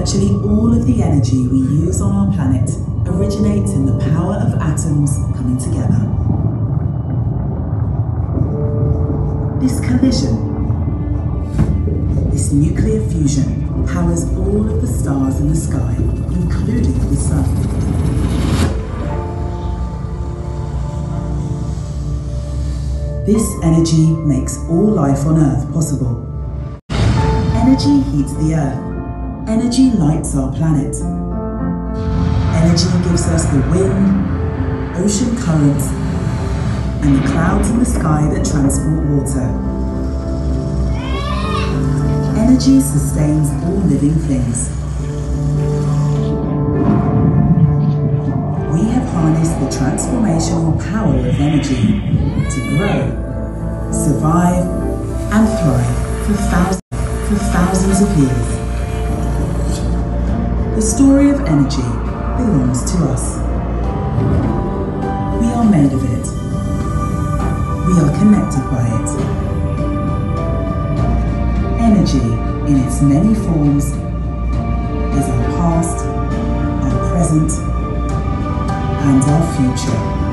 Virtually all of the energy we use on our planet originates in the power of atoms coming together. This collision, this nuclear fusion, powers all of the stars in the sky, including the Sun. This energy makes all life on Earth possible. Energy heats the Earth. Energy lights our planet. Energy gives us the wind, ocean currents, and the clouds in the sky that transport water. Energy sustains all living things. We have harnessed the transformational power of energy to grow, survive, and thrive for thousands, for thousands of years. The story of energy belongs to us. We are made of it. We are connected by it. Energy, in its many forms, is our past, our present, and our future.